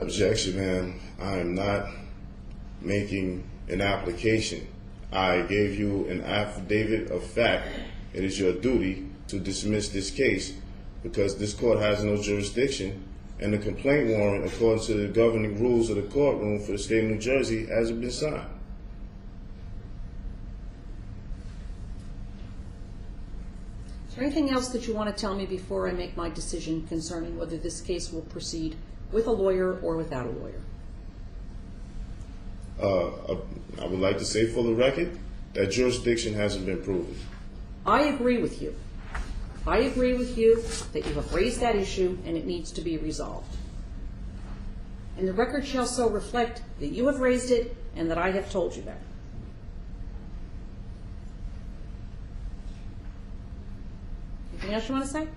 Objection, ma'am. I am not making an application. I gave you an affidavit of fact. It is your duty to dismiss this case because this court has no jurisdiction and the complaint warrant, according to the governing rules of the courtroom for the state of New Jersey, hasn't been signed. Is there anything else that you want to tell me before I make my decision concerning whether this case will proceed with a lawyer or without a lawyer? Uh, I would like to say for the record that jurisdiction hasn't been proven. I agree with you. I agree with you that you have raised that issue and it needs to be resolved. And the record shall so reflect that you have raised it and that I have told you that. Anything else you want to say?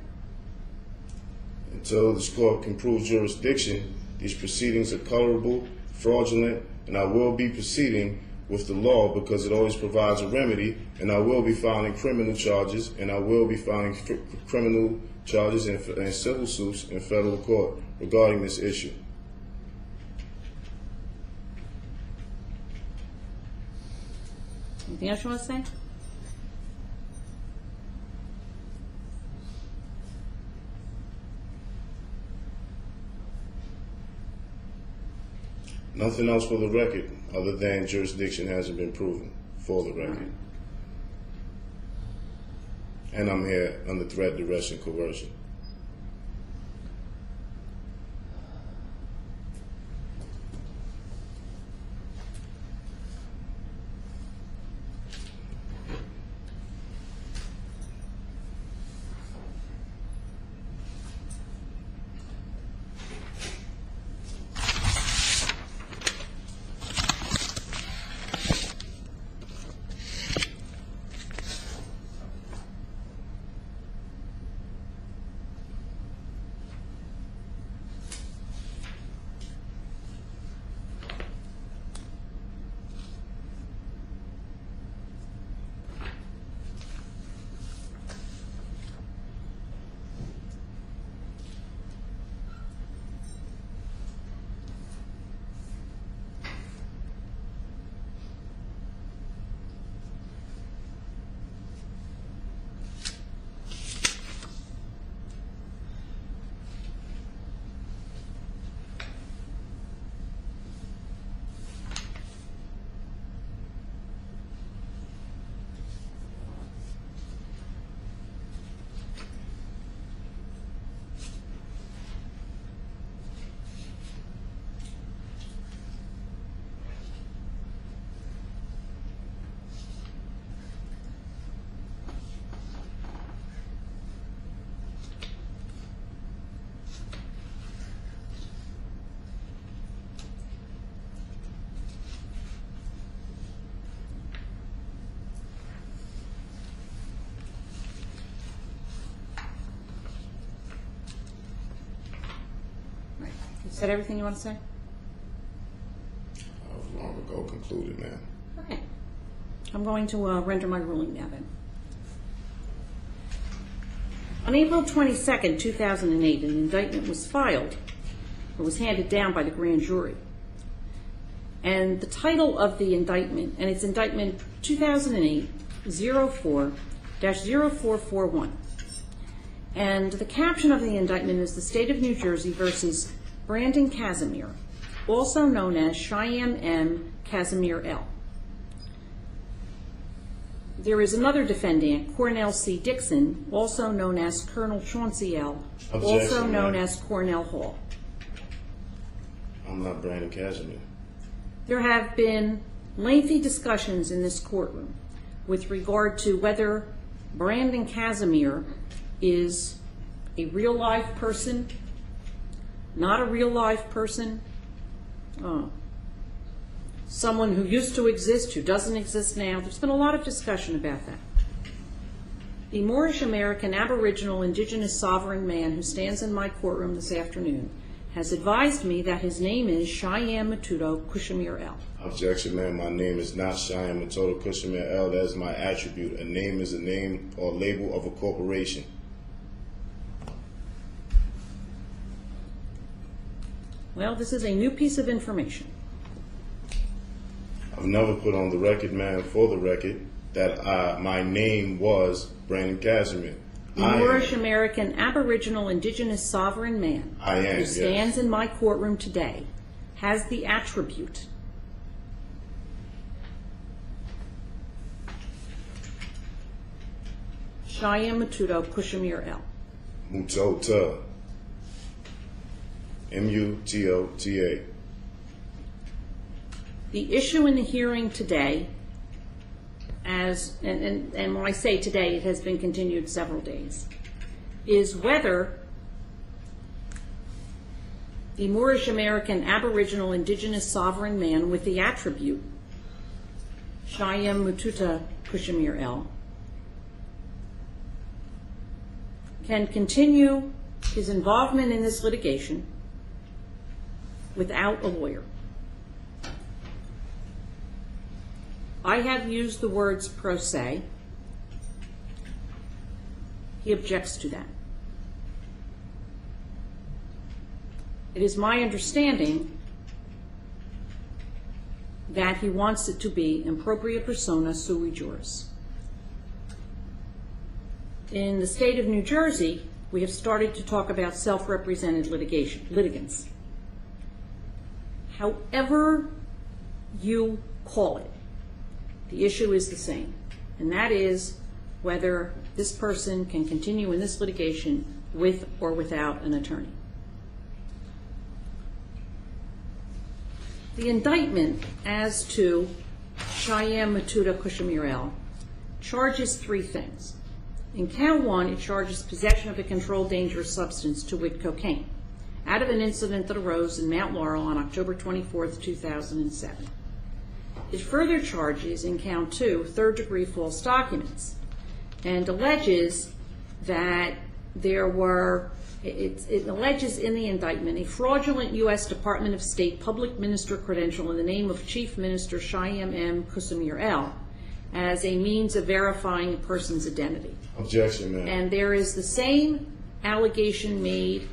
Until this court can prove jurisdiction, these proceedings are colorable, fraudulent, and I will be proceeding with the law because it always provides a remedy, and I will be filing criminal charges, and I will be filing cr- criminal charges and, and civil suits in federal court regarding this issue. Anything else you want to say? Nothing else for the record other than jurisdiction hasn't been proven for the record. And I'm here under threat, duress, and coercion. Said everything you want to say? I've long ago concluded, ma'am. Okay. I'm going to uh, render my ruling now then. On April 22nd, 2008, an indictment was filed or was handed down by the grand jury. And the title of the indictment, and it's indictment 2008 04 0441. And the caption of the indictment is the State of New Jersey versus Brandon Casimir, also known as Cheyenne M. Casimir L. There is another defendant, Cornell C. Dixon, also known as Colonel Chauncey L., also Objection, known ma'am. as Cornell Hall. I'm not Brandon Casimir. There have been lengthy discussions in this courtroom with regard to whether Brandon Casimir is a real life person, not a real life person, uh, someone who used to exist, who doesn't exist now. There's been a lot of discussion about that. The Moorish American Aboriginal Indigenous Sovereign man who stands in my courtroom this afternoon has advised me that his name is Cheyenne Matuto Kushimir L. Objection, ma'am. My name is not Cheyenne Matoto Kushimir L. That is my attribute. A name is a name or label of a corporation. Well, this is a new piece of information. I've never put on the record, ma'am, for the record, that uh, my name was Brandon Casimir. The I am- Moorish American Aboriginal Indigenous Sovereign Man I am, who yes. stands in my courtroom today has the attribute Cheyenne Matuto Kushamir L. Mutota. M U T O T A. The issue in the hearing today, as, and, and, and when I say today, it has been continued several days, is whether the Moorish American Aboriginal Indigenous Sovereign Man with the attribute Cheyenne Mututa Kushamir El can continue his involvement in this litigation without a lawyer. I have used the words pro se. He objects to that. It is my understanding that he wants it to be in propria persona sui juris. In the state of New Jersey, we have started to talk about self-represented litigation, litigants. However you call it, the issue is the same, and that is whether this person can continue in this litigation with or without an attorney. The indictment as to Cheyenne Matuta Kushamirel charges three things. In count one, it charges possession of a controlled dangerous substance, to wit cocaine, out of an incident that arose in Mount Laurel on October 24, 2007. It further charges in count two third degree false documents and alleges that there were, it, it alleges in the indictment a fraudulent U.S. Department of State public minister credential in the name of Chief Minister Shyam M. Kusamir L. as a means of verifying a person's identity. Objection, ma'am. And there is the same allegation made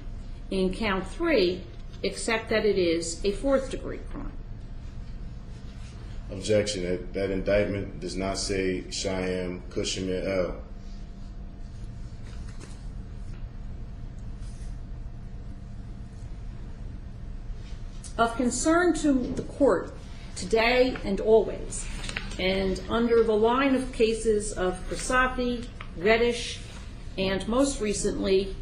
in count three, except that it is a fourth degree crime. Objection. That, that indictment does not say Cheyenne Kushimir L. Oh. of concern to the court today and always, and under the line of cases of Crisafi, Reddish, and most recently,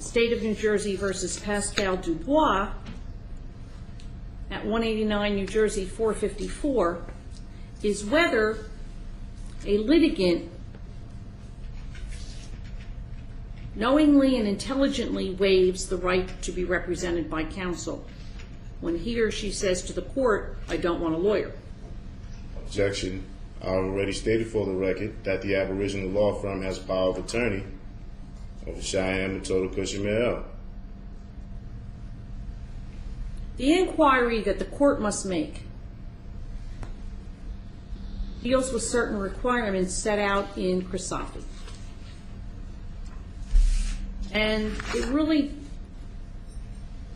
State of New Jersey versus Pascal Dubois at 189 New Jersey 454, is whether a litigant knowingly and intelligently waives the right to be represented by counsel when he or she says to the court, I don't want a lawyer. Objection. I already stated for the record that the Aboriginal law firm has power of attorney over Cheyenne Matoda Kushimir L. The inquiry that the court must make deals with certain requirements set out in Crisafi. And it really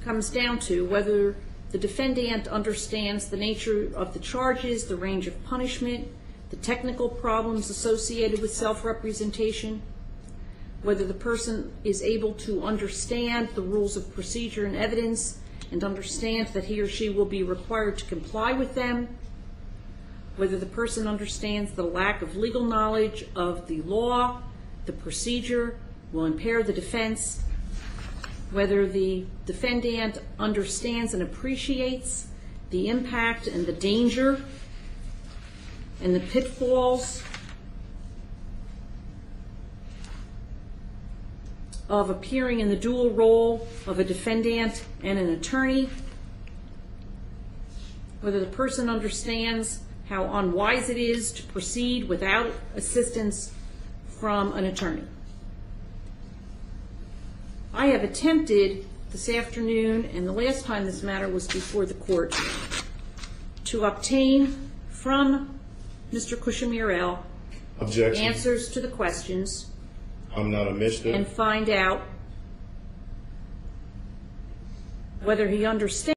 comes down to whether the defendant understands the nature of the charges, the range of punishment, the technical problems associated with self-representation, whether the person is able to understand the rules of procedure and evidence and understand that he or she will be required to comply with them, whether the person understands the lack of legal knowledge of the law, the procedure will impair the defense, whether the defendant understands and appreciates the impact and the danger and the pitfalls of appearing in the dual role of a defendant and an attorney, whether the person understands how unwise it is to proceed without assistance from an attorney. I have attempted this afternoon, and the last time this matter was before the court, to obtain from Mr. Objection. answers to the questions I'm not a mister. and find out whether he understands